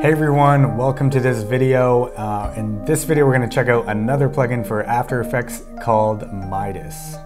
Hey everyone, welcome to this video. Uh, in this video, we're going to check out another plugin for After Effects called Midas.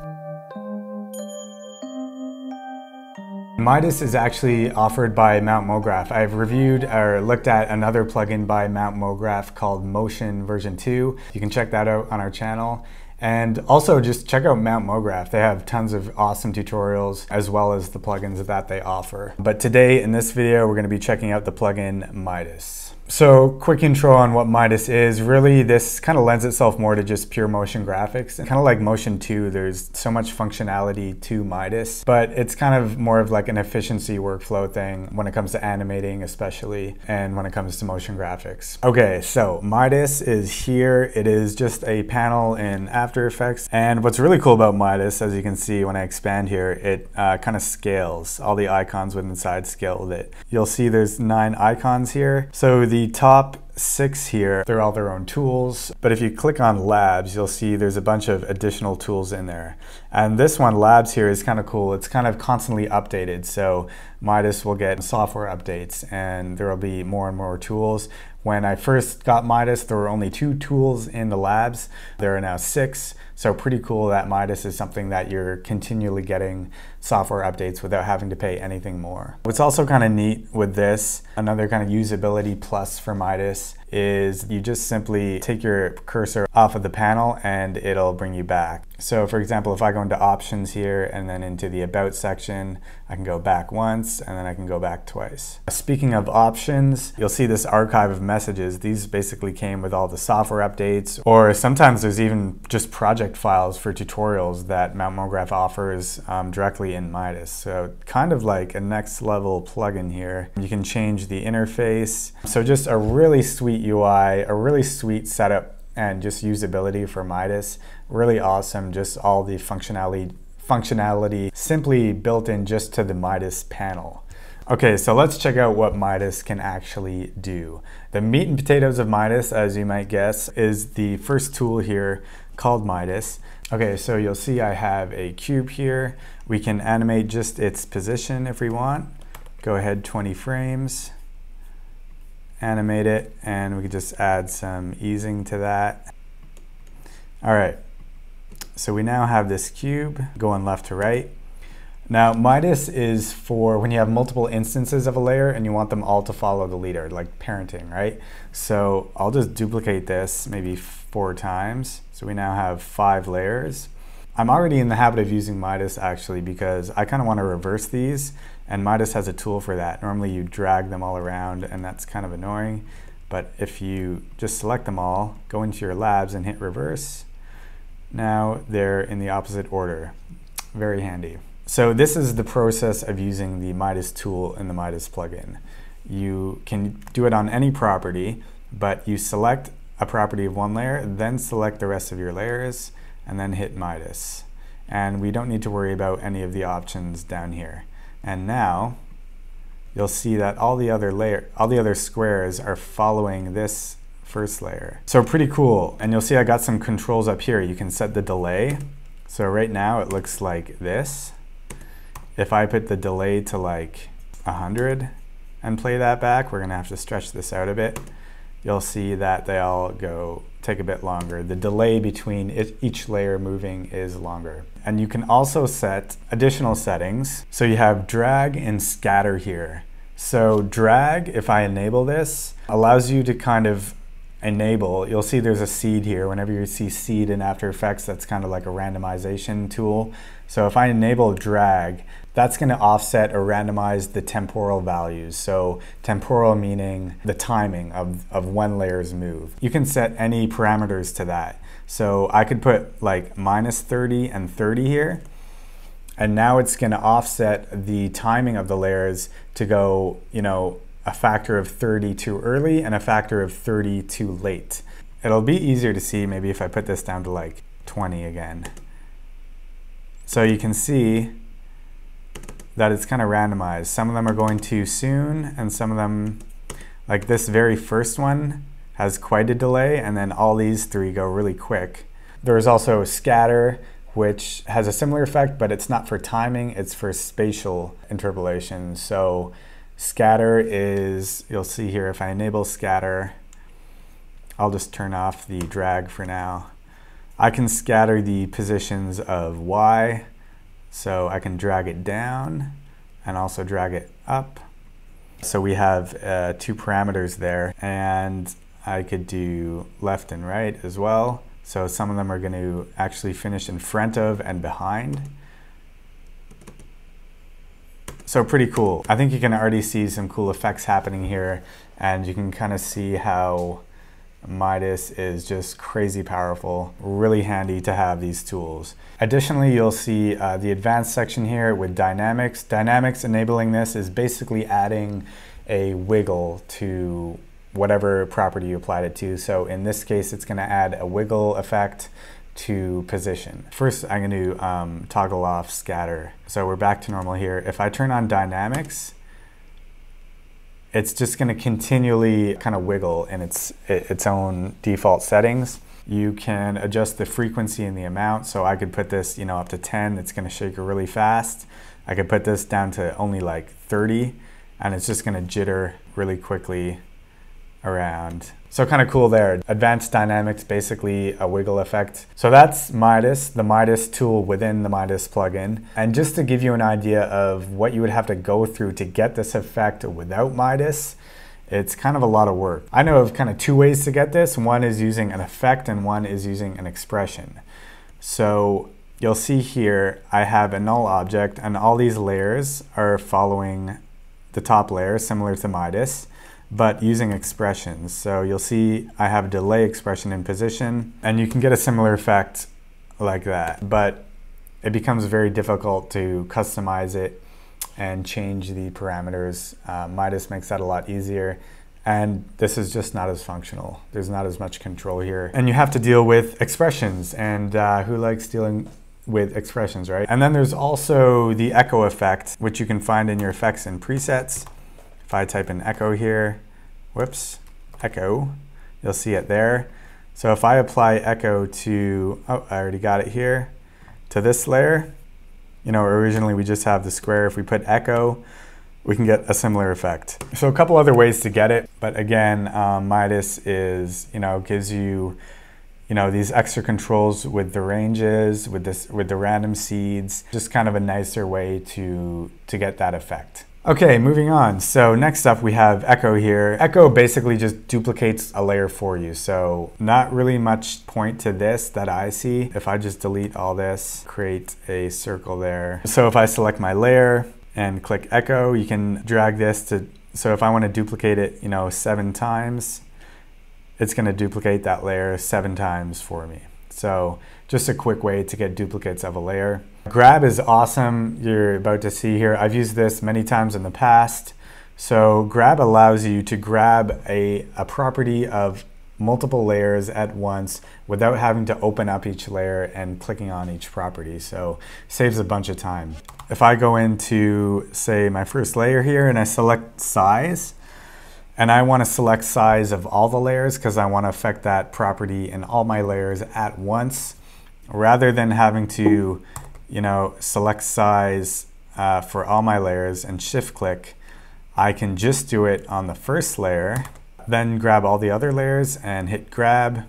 Midas is actually offered by Mount MoGraph. I've reviewed or looked at another plugin by Mount MoGraph called Motion version 2. You can check that out on our channel. And also just check out Mount MoGraph. They have tons of awesome tutorials as well as the plugins that they offer. But today in this video, we're gonna be checking out the plugin Midas. So quick intro on what Midas is. Really, this kind of lends itself more to just pure motion graphics. Kind of like Motion 2, there's so much functionality to Midas, but it's kind of more of like an efficiency workflow thing when it comes to animating especially, and when it comes to motion graphics. Okay, so Midas is here. It is just a panel in After Effects. And what's really cool about Midas, as you can see when I expand here, it uh, kind of scales. All the icons within inside scale with it. You'll see there's nine icons here. So the top six here, they're all their own tools. But if you click on labs, you'll see there's a bunch of additional tools in there. And this one, labs here, is kind of cool. It's kind of constantly updated. So Midas will get software updates and there will be more and more tools. When I first got Midas, there were only two tools in the labs. There are now six. So pretty cool that Midas is something that you're continually getting software updates without having to pay anything more. What's also kind of neat with this, another kind of usability plus for Midas, is you just simply take your cursor off of the panel and it'll bring you back. So for example, if I go into options here and then into the about section, I can go back once and then I can go back twice. Speaking of options, you'll see this archive of messages. These basically came with all the software updates or sometimes there's even just project files for tutorials that Mount MoGraph offers um, directly in Midas. So kind of like a next level plugin here. You can change the interface. So just a really sweet UI, a really sweet setup and just usability for Midas. Really awesome, just all the functionality, functionality simply built in just to the Midas panel. Okay, so let's check out what Midas can actually do. The meat and potatoes of Midas, as you might guess, is the first tool here called Midas. Okay, so you'll see I have a cube here. We can animate just its position if we want. Go ahead 20 frames animate it and we could just add some easing to that. All right, so we now have this cube going left to right. Now Midas is for when you have multiple instances of a layer and you want them all to follow the leader, like parenting, right? So I'll just duplicate this maybe four times. So we now have five layers. I'm already in the habit of using Midas actually because I kind of want to reverse these and Midas has a tool for that. Normally you drag them all around and that's kind of annoying. But if you just select them all, go into your labs and hit reverse, now they're in the opposite order. Very handy. So this is the process of using the Midas tool in the Midas plugin. You can do it on any property, but you select a property of one layer, then select the rest of your layers, and then hit Midas. And we don't need to worry about any of the options down here. And now you'll see that all the other layer, all the other squares are following this first layer. So pretty cool. And you'll see I got some controls up here. You can set the delay. So right now it looks like this. If I put the delay to like 100 and play that back, we're gonna have to stretch this out a bit. You'll see that they all go take a bit longer. The delay between it, each layer moving is longer. And you can also set additional settings. So you have drag and scatter here. So drag, if I enable this, allows you to kind of enable, you'll see there's a seed here. Whenever you see seed in After Effects, that's kind of like a randomization tool. So if I enable drag, that's going to offset or randomize the temporal values. So temporal meaning the timing of, of when layers move. You can set any parameters to that. So I could put like minus 30 and 30 here. And now it's going to offset the timing of the layers to go, you know, a factor of 30 too early and a factor of 30 too late. It'll be easier to see maybe if I put this down to like 20 again. So you can see that it's kind of randomized. Some of them are going too soon and some of them, like this very first one, has quite a delay and then all these three go really quick. There's also scatter, which has a similar effect, but it's not for timing, it's for spatial interpolation. So Scatter is, you'll see here, if I enable scatter, I'll just turn off the drag for now. I can scatter the positions of Y, so I can drag it down and also drag it up. So we have uh, two parameters there and I could do left and right as well. So some of them are going to actually finish in front of and behind. So pretty cool. I think you can already see some cool effects happening here and you can kind of see how Midas is just crazy powerful, really handy to have these tools. Additionally, you'll see uh, the advanced section here with dynamics. Dynamics enabling this is basically adding a wiggle to whatever property you applied it to. So in this case, it's gonna add a wiggle effect to position. First, I'm going to um, toggle off scatter. So we're back to normal here. If I turn on dynamics, it's just going to continually kind of wiggle in its, its own default settings. You can adjust the frequency and the amount. So I could put this, you know, up to 10. It's going to shake really fast. I could put this down to only like 30 and it's just going to jitter really quickly around so kind of cool there. Advanced Dynamics, basically a wiggle effect. So that's Midas, the Midas tool within the Midas plugin. And just to give you an idea of what you would have to go through to get this effect without Midas, it's kind of a lot of work. I know of kind of two ways to get this. One is using an effect and one is using an expression. So you'll see here, I have a null object and all these layers are following the top layer, similar to Midas but using expressions. So you'll see I have delay expression in position, and you can get a similar effect like that, but it becomes very difficult to customize it and change the parameters. Uh, Midas makes that a lot easier. And this is just not as functional. There's not as much control here. And you have to deal with expressions. And uh, who likes dealing with expressions, right? And then there's also the echo effect, which you can find in your effects and presets. If I type in echo here, whoops, echo, you'll see it there. So if I apply echo to, oh, I already got it here, to this layer, you know, originally we just have the square. If we put echo, we can get a similar effect. So a couple other ways to get it, but again, um, Midas is, you know, gives you, you know, these extra controls with the ranges, with this, with the random seeds, just kind of a nicer way to, to get that effect. Okay, moving on. So next up we have Echo here. Echo basically just duplicates a layer for you. So not really much point to this that I see. If I just delete all this, create a circle there. So if I select my layer and click Echo, you can drag this to, so if I want to duplicate it, you know, seven times, it's going to duplicate that layer seven times for me. So just a quick way to get duplicates of a layer. Grab is awesome. You're about to see here. I've used this many times in the past. So grab allows you to grab a, a property of multiple layers at once without having to open up each layer and clicking on each property. So saves a bunch of time. If I go into say my first layer here and I select size, and I want to select size of all the layers because I want to affect that property in all my layers at once rather than having to you know, select size uh, for all my layers and shift click, I can just do it on the first layer, then grab all the other layers and hit grab.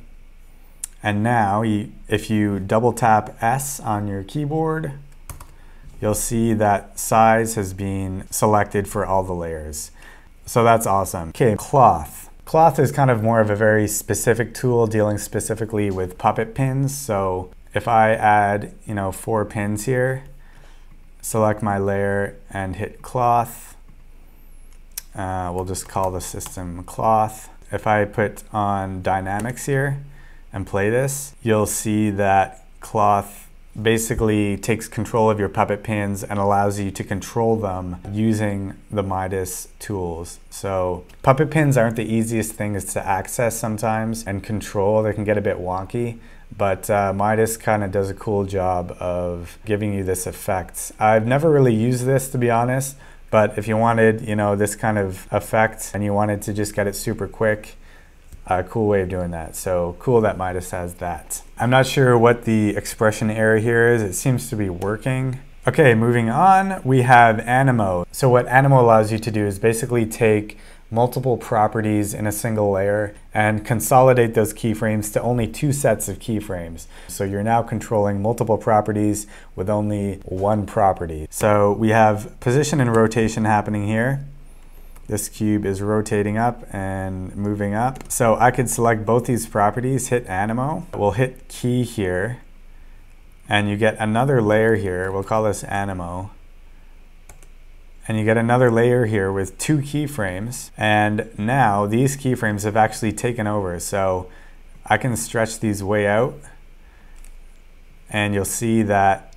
And now you, if you double tap S on your keyboard, you'll see that size has been selected for all the layers. So that's awesome. Okay, cloth. Cloth is kind of more of a very specific tool dealing specifically with puppet pins. So if I add, you know, four pins here, select my layer and hit cloth, uh, we'll just call the system cloth. If I put on dynamics here and play this, you'll see that cloth basically takes control of your puppet pins and allows you to control them using the Midas tools. So puppet pins aren't the easiest things to access sometimes and control. They can get a bit wonky. But uh, Midas kind of does a cool job of giving you this effect. I've never really used this to be honest, but if you wanted, you know, this kind of effect and you wanted to just get it super quick, a cool way of doing that. So cool that Midas has that. I'm not sure what the expression error here is. It seems to be working. Okay, moving on, we have Animo. So what Animo allows you to do is basically take multiple properties in a single layer and consolidate those keyframes to only two sets of keyframes. So you're now controlling multiple properties with only one property. So we have position and rotation happening here. This cube is rotating up and moving up. So I could select both these properties, hit Animo. We'll hit key here and you get another layer here. We'll call this Animo. And you get another layer here with two keyframes. And now these keyframes have actually taken over. So I can stretch these way out and you'll see that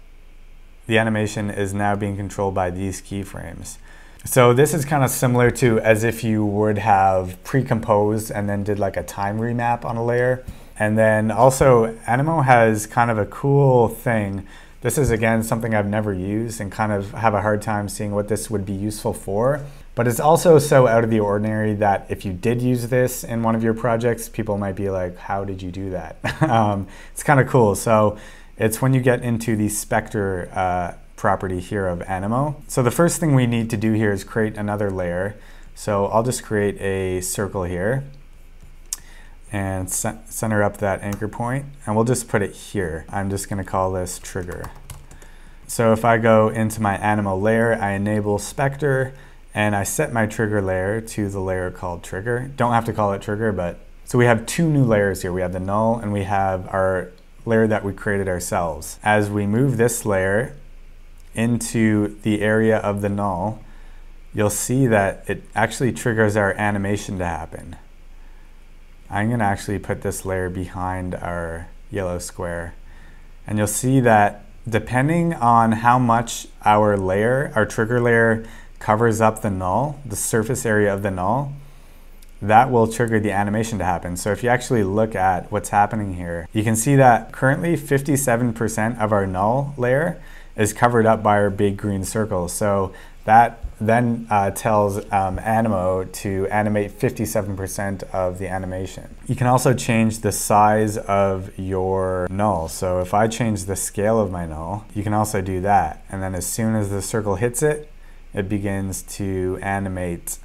the animation is now being controlled by these keyframes. So this is kind of similar to as if you would have pre-composed and then did like a time remap on a layer. And then also Animo has kind of a cool thing. This is again something I've never used and kind of have a hard time seeing what this would be useful for. But it's also so out of the ordinary that if you did use this in one of your projects, people might be like, how did you do that? um, it's kind of cool. So it's when you get into the Spectre uh, property here of Animo. So the first thing we need to do here is create another layer. So I'll just create a circle here and center up that anchor point and we'll just put it here. I'm just going to call this trigger. So if I go into my Animo layer, I enable Spectre and I set my trigger layer to the layer called trigger. Don't have to call it trigger, but so we have two new layers here. We have the null and we have our layer that we created ourselves. As we move this layer into the area of the null, you'll see that it actually triggers our animation to happen. I'm going to actually put this layer behind our yellow square. And you'll see that depending on how much our layer, our trigger layer, covers up the null, the surface area of the null, that will trigger the animation to happen. So if you actually look at what's happening here, you can see that currently 57% of our null layer is covered up by our big green circle. So that then uh, tells um, Animo to animate 57% of the animation. You can also change the size of your null. So if I change the scale of my null, you can also do that. And then as soon as the circle hits it, it begins to animate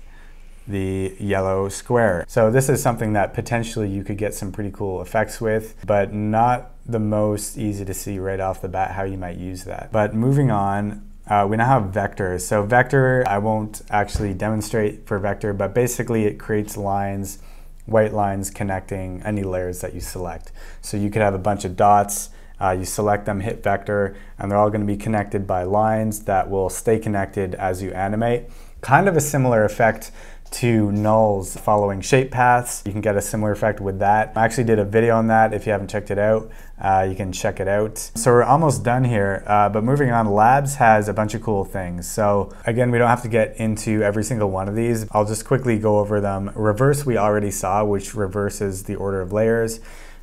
the yellow square. So this is something that potentially you could get some pretty cool effects with, but not the most easy to see right off the bat how you might use that. But moving on, uh, we now have vectors. So vector, I won't actually demonstrate for vector, but basically it creates lines, white lines connecting any layers that you select. So you could have a bunch of dots, uh, you select them, hit vector, and they're all going to be connected by lines that will stay connected as you animate. Kind of a similar effect to nulls following shape paths. You can get a similar effect with that. I actually did a video on that. If you haven't checked it out, uh, you can check it out. So we're almost done here, uh, but moving on, Labs has a bunch of cool things. So again, we don't have to get into every single one of these. I'll just quickly go over them. Reverse we already saw, which reverses the order of layers.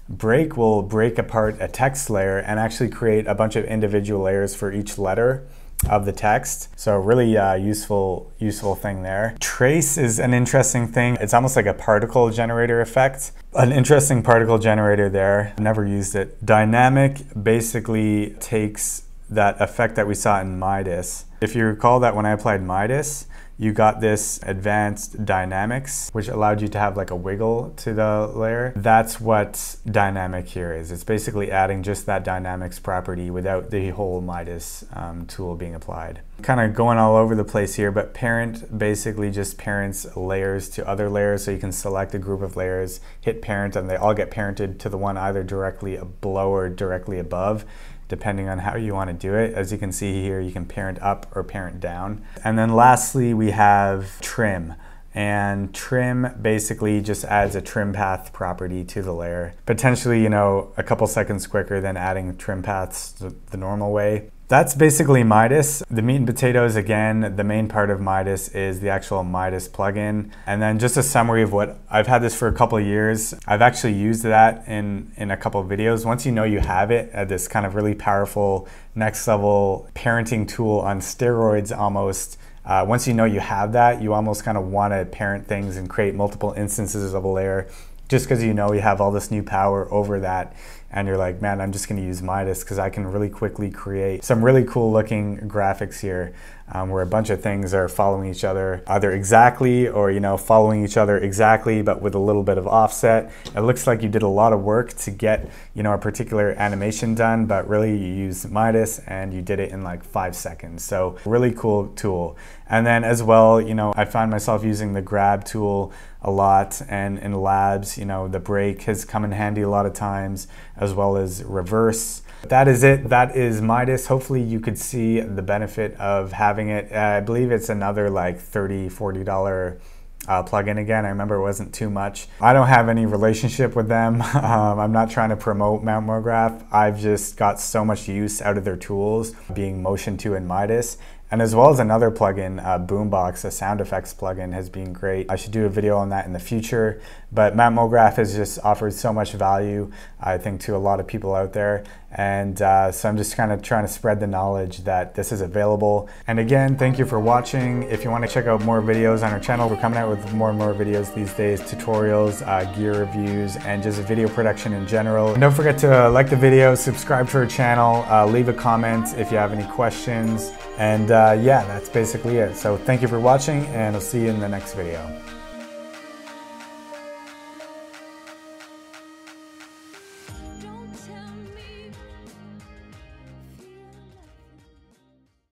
Break will break apart a text layer and actually create a bunch of individual layers for each letter of the text. So really uh, useful, useful thing there. Trace is an interesting thing. It's almost like a particle generator effect. An interesting particle generator there. Never used it. Dynamic basically takes that effect that we saw in Midas. If you recall that when I applied Midas, you got this advanced dynamics, which allowed you to have like a wiggle to the layer. That's what dynamic here is. It's basically adding just that dynamics property without the whole Midas um, tool being applied. Kind of going all over the place here, but parent basically just parents layers to other layers. So you can select a group of layers, hit parent, and they all get parented to the one either directly below or directly above depending on how you want to do it. As you can see here, you can parent up or parent down. And then lastly, we have trim. And trim basically just adds a trim path property to the layer. Potentially, you know, a couple seconds quicker than adding trim paths the normal way. That's basically Midas. The meat and potatoes, again, the main part of Midas is the actual Midas plugin. And then just a summary of what, I've had this for a couple of years. I've actually used that in, in a couple of videos. Once you know you have it, uh, this kind of really powerful next level parenting tool on steroids almost, uh, once you know you have that, you almost kind of want to parent things and create multiple instances of a layer just because you know you have all this new power over that and you're like, man, I'm just to use Midas because I can really quickly create some really cool looking graphics here um, where a bunch of things are following each other either exactly or, you know, following each other exactly but with a little bit of offset. It looks like you did a lot of work to get, you know, a particular animation done, but really you used Midas and you did it in like five seconds. So really cool tool. And then as well, you know, I find myself using the grab tool a lot and in labs, you know, the break has come in handy a lot of times as well as reverse. That is it. That is Midas. Hopefully you could see the benefit of having it. Uh, I believe it's another like $30, $40 uh, plugin again. I remember it wasn't too much. I don't have any relationship with them. um, I'm not trying to promote Mount Mograph. I've just got so much use out of their tools, being Motion 2 and Midas. And as well as another plugin, uh, Boombox, a sound effects plugin, has been great. I should do a video on that in the future. But Mount Mograph has just offered so much value, I think, to a lot of people out there. And uh, so I'm just kind of trying to spread the knowledge that this is available. And again, thank you for watching. If you want to check out more videos on our channel, we're coming out with more and more videos these days, tutorials, uh, gear reviews, and just video production in general. And don't forget to uh, like the video, subscribe to our channel, uh, leave a comment if you have any questions. And uh, yeah, that's basically it. So thank you for watching and I'll see you in the next video.